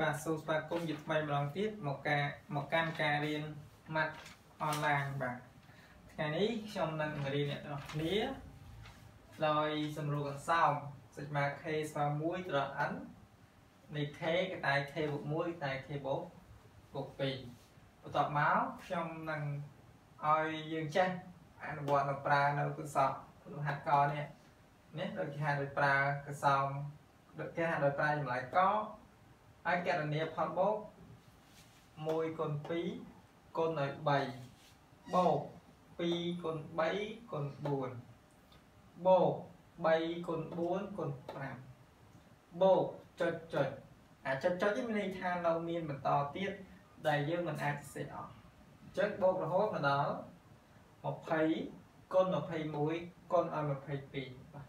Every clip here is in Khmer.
បាទសូមស្វាគមន៍ជាថ្មីម្ដងទៀតមកការមកកាន់ការរៀនម៉ាត់អនឡាញបាទថ្ងៃនេះខ្ញុំនឹងរៀនអ្នកទាំងអស់គ្នាដោយសម្រួលកន្សោមសេចក្ដី k ស្មើ1ត្រង់ n នៃ k កតែ k បូក1តែ k បូកបូក2បន្ទាប់មកខ្ញុំនឹងឲ្យយើងចេះអនុវត្តនៅប្រើនៅគសបព្រោះហាត់កនេះនេះដូចគេហៅដោយប្រើកសោមដូចគេហៅដោយប្រើចម្លើយក ហើយកណនីផលបូក1គុណ2គុណឲ្យ3បូក2គុណ3គុណ4បូក3គុណ4គុណ5បូកចុចចុចអាចុចចុចនេះមានន័យថានៅមានបន្តទៀតដែលយើងមិនអាចសេអស់អញ្ចឹងបូករហូតមកដល់20គុណ21គុណឲ្យ22បាទ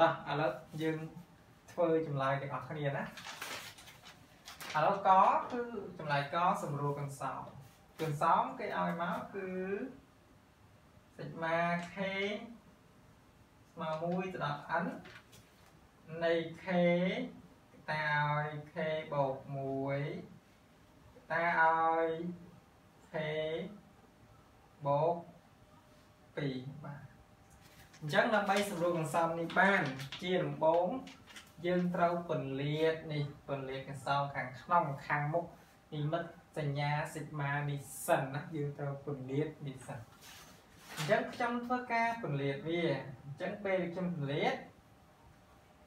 តោះឥឡូវយើងធ្វើចម្លើយទាំងអស់គ្នាណា ឥឡូវកគឺចម្លើយកសម្រួលកន្សោមកន្សោមគេឲ្យមកគឺសេចក្មា k ស្មើ1ទៅដល់ n នៃ k តាឲ្យ k បូក1តាឲ្យ k បូក2បាទអញ្ចឹងដើម្បីសម្រួលកន្សោមនេះបាន ជាដំបូង យើងត្រូវពន្លាតនេះពន្លាតកសោខាងក្នុងខាងមុខនិមិត្តសញ្ញាសិក្មានេះសិនណាយើងត្រូវពន្លាតនេះសិនអញ្ចឹងខ្ញុំធ្វើការពន្លាតវាអញ្ចឹងពេលខ្ញុំពន្លាត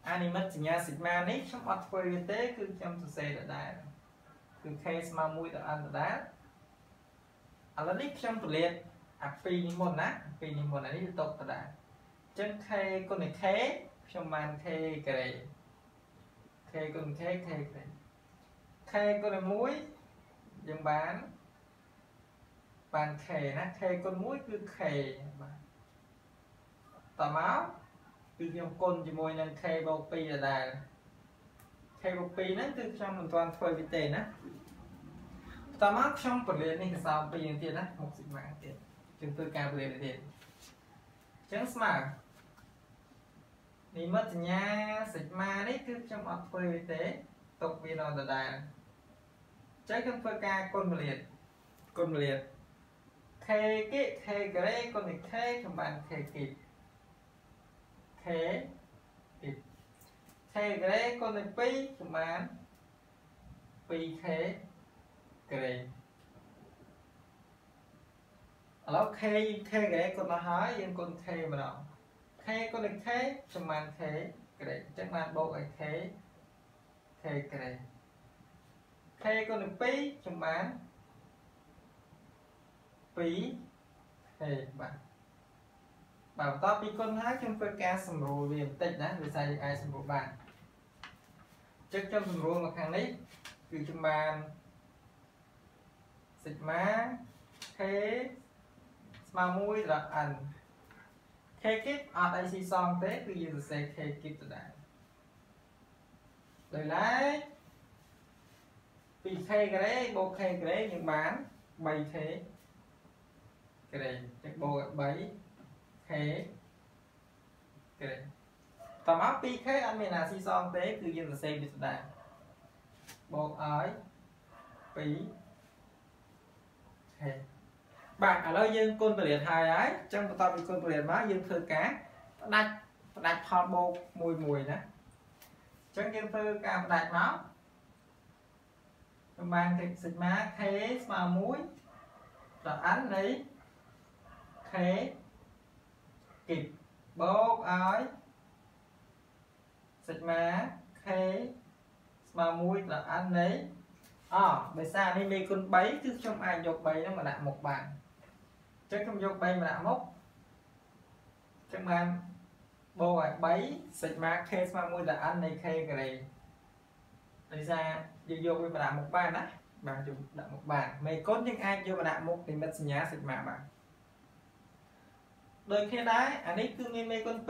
អានិមិត្តសញ្ញាសិក្មានេះខ្ញុំអត់ធ្វើវាទេ គឺខ្ញុំសរសេរដដែលគឺ k ស្មើ1ទៅ n ដដែលឥឡូវនេះខ្ញុំពន្លាតអាពីរនេះមុនណាពីរនេះមុនអានេះទៅដដែលអញ្ចឹង k គុណនឹង k ខ្ញុំបាន k ការ៉េ k គុណ k k k k គុណ1យើងបានបាន k ណា k គុណ1គឺ k បាទតមកគឺខ្ញុំគុណជាមួយនឹង k បូក2ដដែល k បូក2ហ្នឹងគឺខ្ញុំមិនទាន់ធ្វើវាទេណាតមកខ្ញុំពលានេះកសោ2យ៉ាងទៀតណាមុខសិមាទៀតជាងធ្វើការពលានេះទៀតអញ្ចឹងស្មើ និមិត្តសញ្ញាសេចក្មានេះគឺខ្ញុំអត់ធ្វើទេទុកវានៅដដែលចៃខ្ញុំធ្វើការគុណមលាតគុណមលាត k គិ k ការ៉េគុណនឹង k ខ្ញុំបាន k គិ k គិ k ការ៉េគុណនឹង2ខ្ញុំបាន 2k ការ៉េឥឡូវ k k ការ៉េគុណមកហើយយើងគុណ k ម្ដង k គុណនឹង k ចំបាន k ក្រេអញ្ចឹងបានបូកឲ្យ k k ក្រេ k គុណនឹង2ចំបាន 2k បាទបាទបន្ទាប់ពីគុណហើយខ្ញុំធ្វើការសម្រួលវាបន្តិចណាវាសាយើងអាចសម្រួលបានចឹងខ្ញុំសម្រួលមកខាងនេះគឺខ្ញុំបានសិក្មា k ស្មើ1ដល់ n k គីបអត់អីស៊ីសងទេគឺយើងសរសេរ k គីបទៅដែរដោយឡែកពី k ការ៉េបូក k ការ៉េយើងបាន 3k ការ៉េចឹងបូកឲ្យ 3k ការ៉េតមក 2k អត់មានអាស៊ីសងទេគឺយើងសរសេរវាទៅដែរបូកឲ្យ 2k បាទឥឡូវយើងគុណពលាតហើយហើយអញ្ចឹងបន្ទាប់ពីគុណពលាតមកយើងធ្វើការផ្ដាច់ផ្ដាច់ផលបូកមួយមួយណាអញ្ចឹងយើងធ្វើការផ្ដាច់មកប្រមាណកិច្ចសិក្មា k ស្មើ1ដល់ n នៃ k គិបបូកឲ្យសិក្មា k ស្មើ1ដល់ n នៃអដោយសារនេះមេគុណ3គឺខ្ញុំអាចយក3ហ្នឹងមកដាក់មុខបាន ចឹងខ្ញុំយក3មកដាក់មុខចឹងបានបូកឲ្យ3សេចក្មា k ស្មើ1ដល់ n នៃ k ការ៉េដោយសារយើងយកវាមកដាក់មុខបានណាបាទយកដាក់មុខបានមេគុណយើងអាចយកមកដាក់មុខនិមិត្តសញ្ញាសេចក្មាបានដូចគ្នាដែរអានេះគឺមានមេគុណ2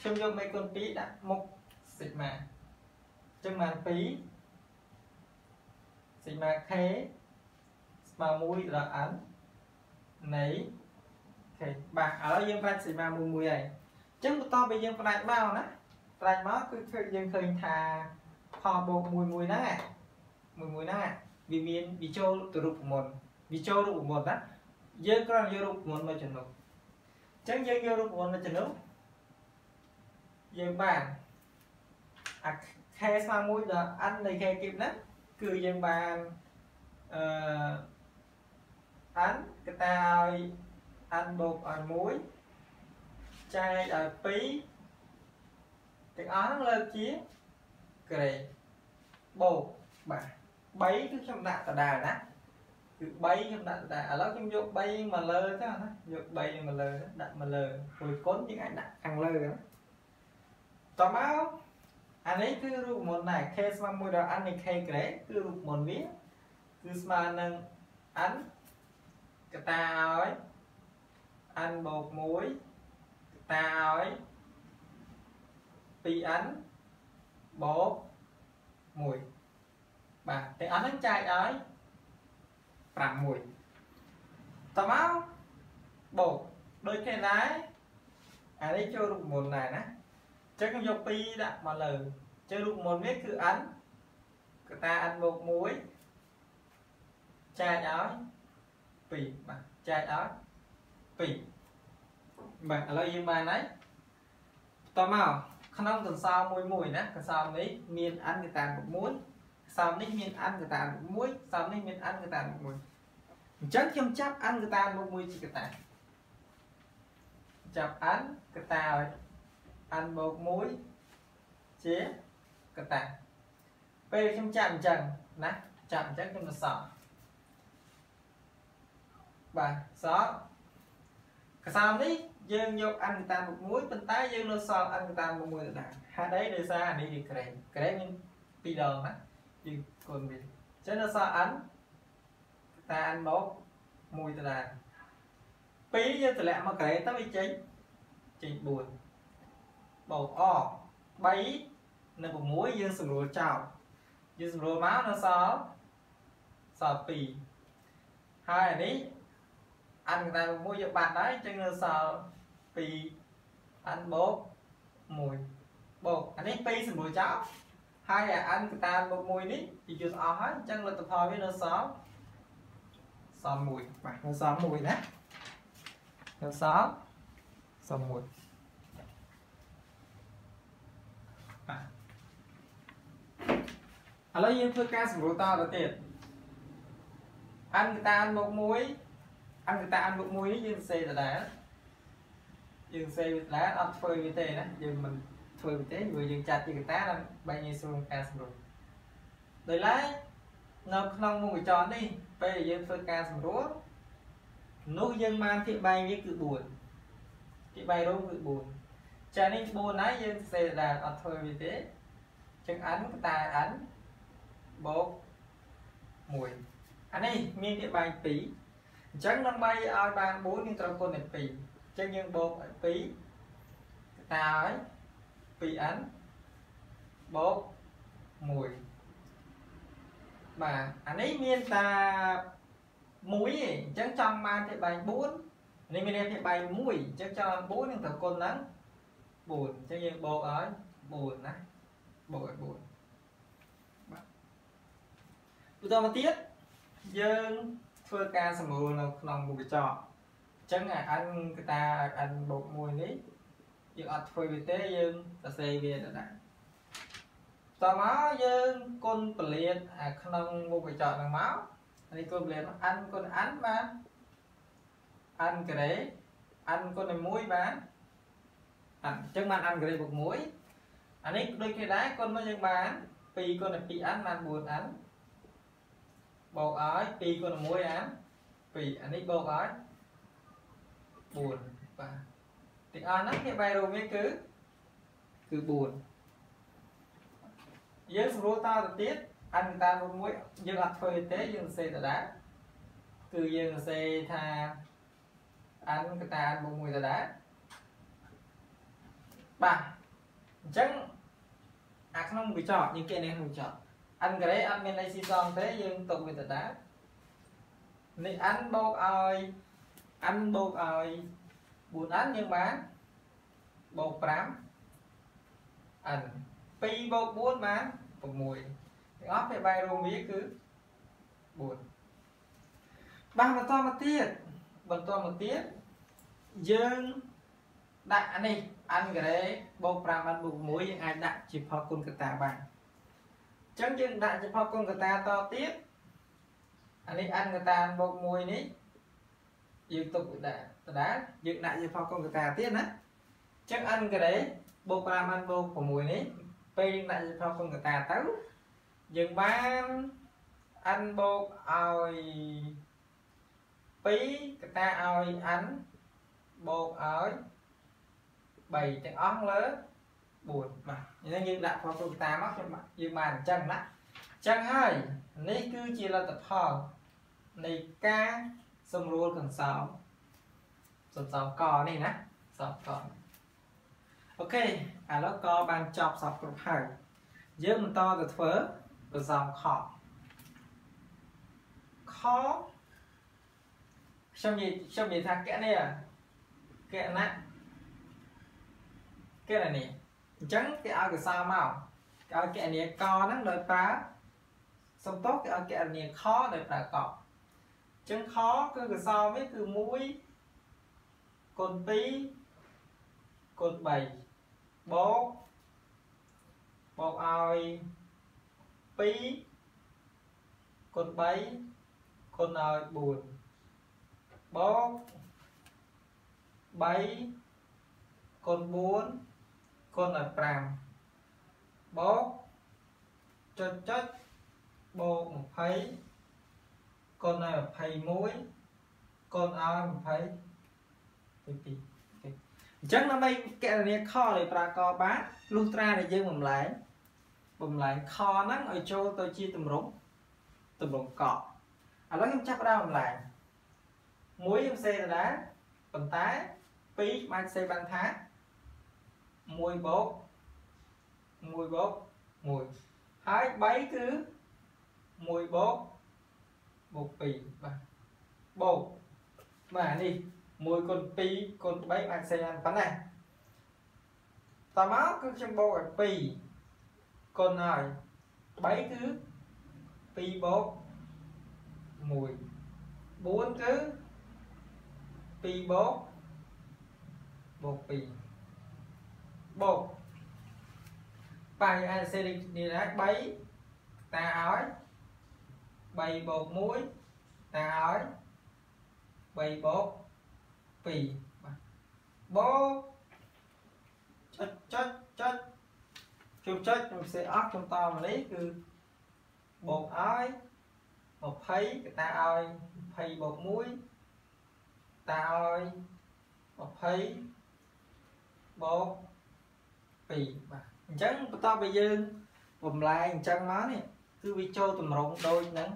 ខ្ញុំយកមេគុណ2ដាក់មុខសេចក្មាចឹងបាន2សេចក្មា k ស្មើ1ដល់ n នៃអូខេបាទឥឡូវយើងផ្ដាច់សីមាមួយមួយហើយអញ្ចឹងបន្តពីយើងផ្ដាច់មកណាផ្ដាច់មកគឺឃើញយើងឃើញថាផលបូកមួយមួយហ្នឹងមួយមួយហ្នឹងវាមានវាចូលទៅរូបមន្តវាចូលរូបមន្តណាយើងគ្រាន់យករូបមន្តមកចំណុចអញ្ចឹងយើងយករូបមន្តមកចំណុចយើងបានអាខេស្មើមួយដល់អាននៃខេគីបហ្នឹងគឺយើងបានអឺ អានកតាឲ្យអានបូកឲ្យ1ចែកឲ្យ2ទាំងអស់ហ្នឹងលើកជាក្រេបូកបាទ3គឺខ្ញុំដាក់ដដែលណាគឺ3ខ្ញុំដាក់ដដែលឥឡូវខ្ញុំយក3មកលើទៅណាយក3មកលើដាក់មកលើព្រោះគុណយើងអាចដាក់ខាងលើណាតមកអានេះគឺរូបមន្តដែរ k ស្មើ1ដល់ n នៃ k ក្រេគឺរូបមន្តវាគឺស្មើនឹង n កតាឲ្យ n បូក1កតាឲ្យ 2n បូក1បាទទាំងអស់ហ្នឹងចែកឲ្យ6តមកបូកដូចគ្នាដែរអានេះចូលរូបមន្តដែរណាចឹងខ្ញុំយក2ដាក់មកលើចឹងរូបមន្តនេះគឺ n កតា n បូក1ចែកឲ្យ 2បាទចែកឲ្យ2បាទឥឡូវយើងបានហើយបន្តមកក្នុងកន្សោមមួយមួយណាកន្សោមនេះមាន n កតាបូក1កន្សោមនេះមាន n កតាបូក1កន្សោមនេះមាន n កតាបូក1អញ្ចឹងខ្ញុំចាប់ n កតាបូក1ជាកតាចាប់ n កតាឲ្យ n បូក1ជាកតាពេលខ្ញុំចាប់អញ្ចឹងណាចាប់អញ្ចឹងខ្ញុំទៅសល់ បាទសល់កសោមនេះយើងយកអនកតាមុខមួយប៉ុន្តែយើងនៅសល់អនកតាមុខមួយដដែលហេតុអីដោយសារអានេះវាក្រែងក្រែងមានពីរដងណាយើងគុណវាអញ្ចឹងនៅសល់អនកតាអនមកមួយដដែលពីរយើងតម្លាក់មកក្រែងទៅវាចេញចេញ4បូកអ3នៅ6យើងសម្រួលចោលយើងសម្រួលមកនៅសល់សល់2ហើយអានេះ អានកតា6យកបាត់ហើយអញ្ចឹងនៅសល់2អានបូក1បូកអានេះ2សម្រួលចោលហើយអានកតាបូក1នេះវាយកអស់ហើយអញ្ចឹងលទ្ធផលវានៅសល់សល់1បាទនៅសល់1ណានៅសល់សល់1បាទឥឡូវយើងធ្វើការសម្រួលតទៅទៀតអនកតានមក1 អនកតានមក1នេះយើងសរសេរដដែលយើងសេវាតាអត់ធ្វើវាទេណាយើងមិនធ្វើវាទេព្រោះយើងចាត់ជាកតាដើម្បីងាយស្រួលក្នុងការសម្រួលដោយឡែកនៅក្នុងមុខវិចរនេះពេលយើងធ្វើការសម្រួលនោះយើងបានធាក់បែងវាគឺ4ធាក់បែងរោមគឺ4ចានេះ4ហើយយើងសេដែរអត់ធ្វើវាទេចឹង n កតា n បូក1អានេះមានធាក់បែង2 អញ្ចឹងដើម្បីឲ្យបាន4យើងត្រូវគុណនឹង2ចឹងយើងបូក2កតាឲ្យ 2n បូក1បាទអានេះមានតា1ឯងអញ្ចឹងចង់បានភាគបែង4នេះមានភាគបែង1អញ្ចឹងចង់4នឹងត្រូវគុណហ្នឹង4អញ្ចឹងយើងបូកឲ្យ4ណាបូកឲ្យ4បាទបន្តមកទៀតយើង ធ្វើការសម្រួលនៅក្នុងមុខកញ្ចក់ចឹងអានកតាអានបូក1នេះយើងអត់ធ្វើវាទេយើងសរសេរវាទៅដែរតមកយើងគុណពលាតអាក្នុងមុខកញ្ចក់ហ្នឹងមកនេះគុណពលាតអានគុណអានបានអានក្រេអានគុណ1បានអានអញ្ចឹងបានអានក្រេបូក1អានេះដូចគ្នាដែរគុណមកយើងបាន2គុណ2អានបាន4អាន បូកឲ្យ2គុណ1អាន2អានេះបូកឲ្យ4បាទទាំងអស់ហ្នឹងគេបែររួមវាគឺគឺ4យើងស្រួលតទៅទៀតអន្តតារួមមួយយើងអត់ធ្វើទេយើងសរសេរដដែលគឺយើងសរសេរថាអានកតានមួយមួយដដែលបាទអញ្ចឹងអាក្នុងវិចោយើងគេនេះក្នុងវិចោ អានការ៉េអត់មានអីស៊ីសងទេយើងទុកវាដដែលនេះអានបូកឲ្យអានបូកឲ្យ4អានយើងបានបូក5អាន2បូក4បាន6ទាំងអស់ពេលបែររួមវាគឺ4បាទបន្តមកទៀតបន្តមកទៀតយើងដាក់អានេះអានការ៉េបូក5បានបូក6យើងអាចដាក់ជាផលគុណកតាបាន អញ្ចឹងយើងដាក់ជាផលគុណកតាតទៀតអានេះអានកតាបូក1នេះយើងទុកដាក់ដដែលយើងដាក់ជាផលគុណកតាទៀតណាអញ្ចឹងអានការ៉េបូក5បានបូក6នេះពេលយើងដាក់ជាផលគុណកតាទៅយើងបានអានបូកឲ្យ2កតាឲ្យអានបូកឲ្យ3ទាំងអស់លើ 4បាទអញ្ចឹងយើងដាក់ផលគុណតាមកខ្ញុំយើងបានអញ្ចឹងណាអញ្ចឹងហើយនេះគឺជាលទ្ធផលនៃការសម្រួលកន្សោមសំសំកនេះណាសំកអូខេឥឡូវកបានចប់សពគ្រប់ហើយយើងបន្តទៅធ្វើកន្សោមខខខ្ញុំនិយាយខ្ញុំនិយាយថាកៈនេះកៈណាកណនី អញ្ចឹងគេឲ្យកសោមកគេឲ្យកណនីកហ្នឹងដោយប្រើសំទោសគេឲ្យកណនីខដោយប្រើកអញ្ចឹងខគឺកសោនេះគឺ1គុណ2គុណ3បូកបូកឲ្យ2គុណ3គុណឲ្យ4បូក3គុណ4 គុណឲ្យ5បូកចុចចុចបូក20គុណឲ្យ21គុណឲ្យ20ទី2អញ្ចឹងដើម្បីកណនាខឲ្យប្រើកបានលុះត្រាដែលយើងបំលែងបំលែងខហ្នឹងឲ្យចូលទៅជាតម្រងតម្រងកឥឡូវខ្ញុំចាប់ផ្ដើមបំលែងមួយខ្ញុំសេដដែលប៉ុន្តែពីរអាចសេបានថា 1បូក1បូក1ហើយ3គឺ1បូកបូក2បាទបូកបាទនេះ1គុណ2គុណ3អាចសេបានប៉ុណ្ណាតមកគឺខ្ញុំ បូកឲ្យ2គុណហើយ3គឺ2បូក1 4គឺ2បូកបូក2បូកបាយអាចសេរីនេះដែរ3តាឲ្យ3បូក1តាឲ្យ3បូក2បាទបូកចុចចុចចុចខ្ញុំចុចខ្ញុំសេអស់ខ្ញុំតមកនេះគឺបូកឲ្យ20កតាឲ្យ20បូក1តាឲ្យ20បូក 2បាទអញ្ចឹងបន្ទាប់ពីយើងបំលែងអញ្ចឹងមកនេះគឺវាចូលតម្រងដូចនឹង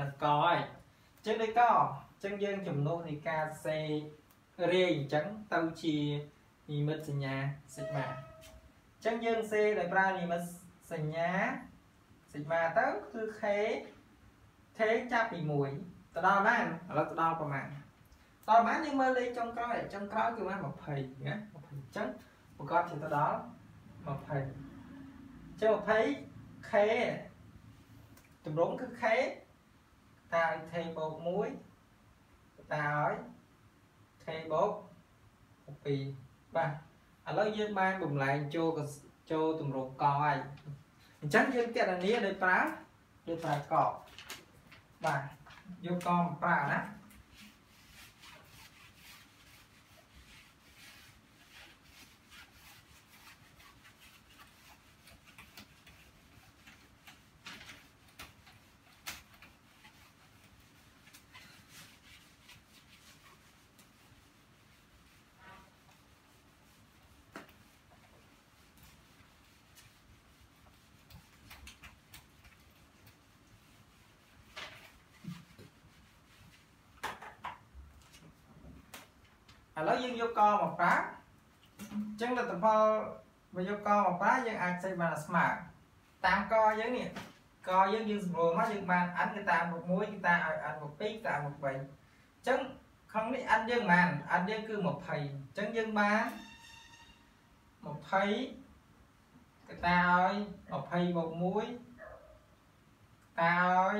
នឹងកហើយអញ្ចឹងដូចកអញ្ចឹងយើងចំនួននៃការសេរាយអញ្ចឹងទៅជានិមិត្តសញ្ញាសិក្មាអញ្ចឹងយើងសេដោយប្រើនិមិត្តសញ្ញាសិក្មាទៅគឺ k ថេចាប់ពី1ទៅដល់បានឥឡូវទៅដល់ប្រមាណដល់បានយើងមើលលេខចុងក្រោយចុងក្រោយគឺបាន20ណា20អញ្ចឹង ប្រកបជាទៅដល់20ចុះ 20k តម្រងគឺ k តាឲ្យ k បូក1តាឲ្យ k បូក2បាទឥឡូវយើងបានបំលែងចូលចូលតម្រងកហើយអញ្ចឹងយើងកណនាដោយប្រើដោយប្រើកបាទយកកមកប្រើណា ឥឡូវយើងយកកមកប្រើអញ្ចឹងលទ្ធផលបើយកកមកប្រើយើងអាចសេបានស្មើតាមកយើងនេះកយើងយើងសម្រួលមកយើងបានអានគឺតាមមុខ1គឺតាមឲ្យអានមុខ2តាមមុខ3អញ្ចឹងក្នុងនេះអានយើងបានអានយើងគឺ20អញ្ចឹងយើងបាន20គឺតាឲ្យ20បូក1តាឲ្យ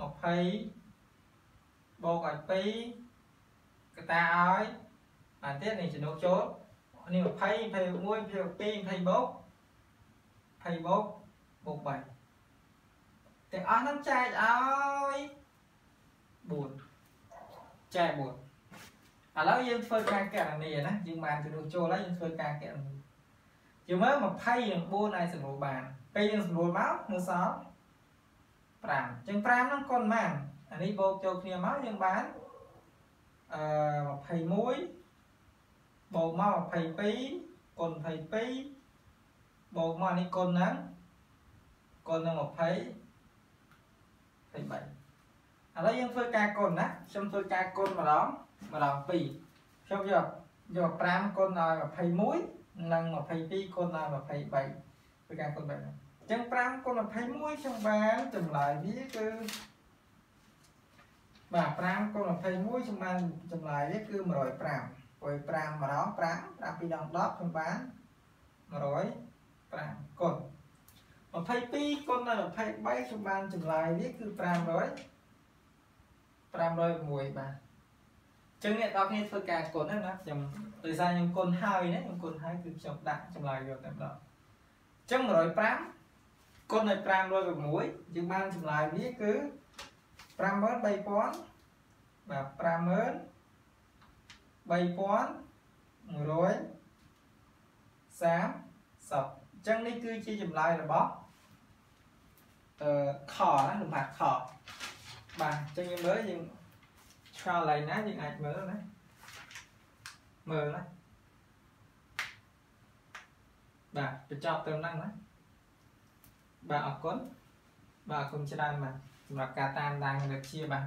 20បូកឲ្យ2កតាឲ្យ បានទៀតនេះចំណុចចូលនេះ20 21 22 20បូក20បូកបូក3ទាំងអស់ហ្នឹងចែកឲ្យ4ចែក4ឥឡូវយើងធ្វើការកណនីណាយើងបានចំណុចចូលហើយយើងធ្វើការកណនីយើងមើល20និង4អាចសម្រួលបានពេលយើងសម្រួលមកនៅសល់5អញ្ចឹង5ហ្នឹងគុណប៉ុន្មានអានេះបូកចូលគ្នាមកយើងបានអឺ21 បូកមក22គុណ22បូកមកនេះគុណហ្នឹងគុណនឹង20 23ឥឡូវយើងធ្វើការគុណណាខ្ញុំធ្វើការគុណម្ដងម្ដង2ខ្ញុំយកយក5គុណឲ្យ21និង22គុណឲ្យ23ធ្វើការគុណបែបនេះអញ្ចឹង5គុណ21ខ្ញុំបានចម្លើយវាគឺបាទ5គុណ21ខ្ញុំបានចម្លើយវាគឺ105 ព្រោះ5ម្ដង5 5 2ដង10ខ្ញុំបាន105គុណ22គុណដល់23ខ្ញុំបានចម្លើយវាគឺ500 506បាទចឹងអ្នកនរគ្នាធ្វើការគុណណាខ្ញុំដោយសារខ្ញុំគុណហើយណាខ្ញុំគុណហើយគឺខ្ញុំដាក់ចម្លើយយកតែម្ដងចឹង105គុណឲ្យ506យើងបានចម្លើយវាគឺ53000បាទ50000 3130អញ្ចឹងនេះគឺជាចម្លើយរបស់អឺខណាលំហាត់ខបាទអញ្ចឹងយើងមើលយើងឆ្លងឡៃណាយើងអាចមើលណាមើលណាបាទបញ្ចប់ទៅហ្នឹងណាបាទអរគុណបាទអរគុណច្រើនបាទសម្រាប់ការតាមដានវិទ្យាបាទ